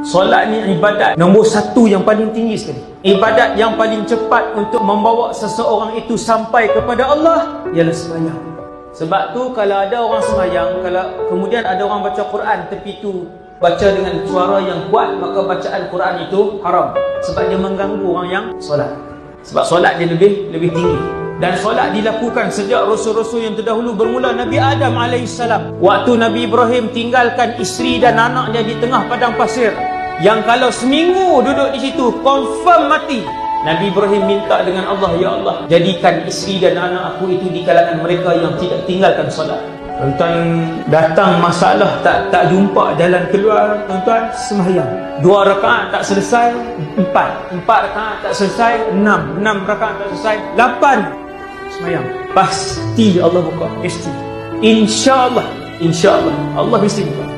Solat ni ibadat nombor satu yang paling tinggi sekali. Ibadat yang paling cepat untuk membawa seseorang itu sampai kepada Allah ialah sembahyang. Sebab tu kalau ada orang sembahyang, kalau kemudian ada orang baca Quran tepi tu baca dengan suara yang kuat, maka bacaan Quran itu haram. Sebab dia mengganggu orang yang solat. Sebab solat dia lebih lebih tinggi. Dan solat dilakukan sejak rasul-rasul yang terdahulu bermula Nabi Adam AS. Waktu Nabi Ibrahim tinggalkan isteri dan anaknya di tengah padang pasir. Yang kalau seminggu duduk di situ, confirm mati. Nabi Ibrahim minta dengan Allah, Ya Allah, jadikan isteri dan anak aku itu di kalangan mereka yang tidak tinggalkan solat. Tuan-tuan datang masalah tak tak jumpa jalan keluar, tuan-tuan sembahyang. Dua rakaat tak selesai, empat. Empat rakaat tak selesai, enam. Enam rakaat tak selesai, lapan. Sembahyang. Pasti Allah buka. Mesti. InsyaAllah. InsyaAllah. Allah mesti buka.